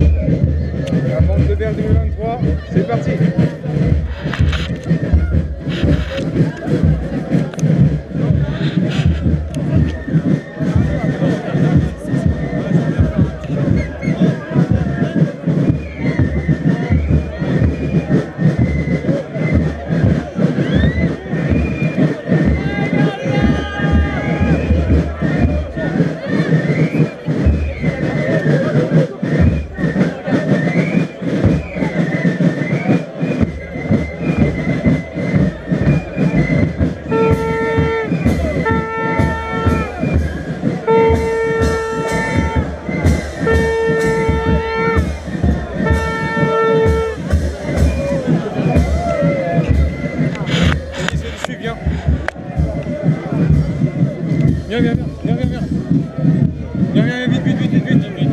La vente de verre 2023, c'est parti Viens, viens, viens, viens, viens, viens. Viens, vite, vite, vite, vite, vite, vite.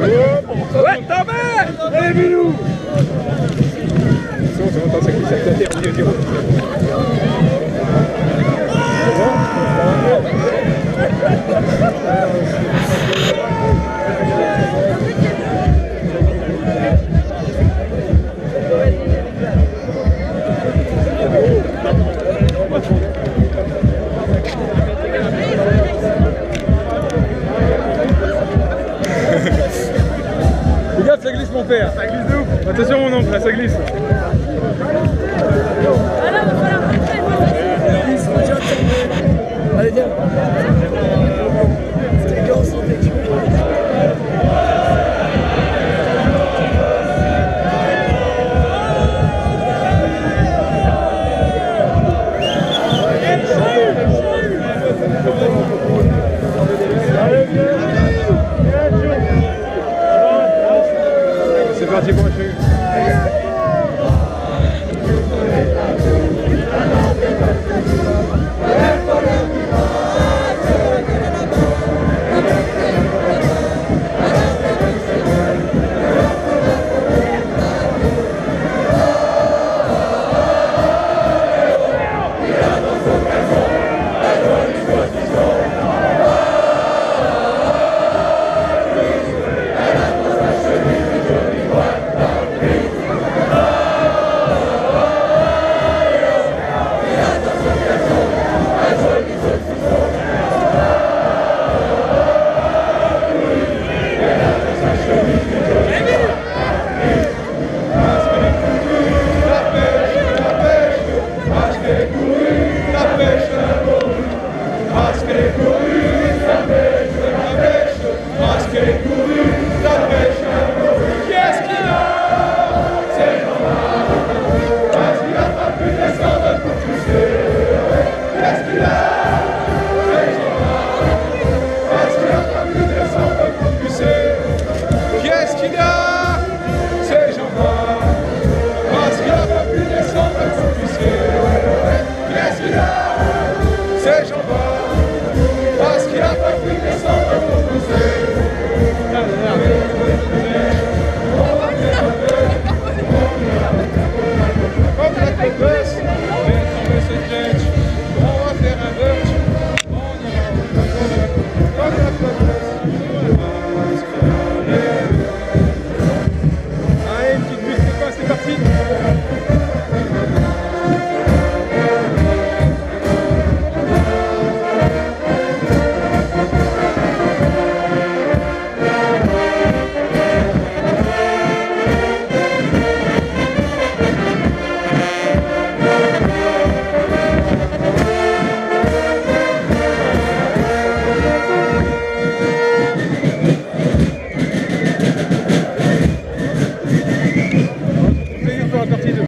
Ouais, C'est bon, c'est bon, attends, ça glisse, ça glisse, viens, viens, viens. Gaffe, ça glisse de ouf. Attention mon oncle, ça glisse. Yeah.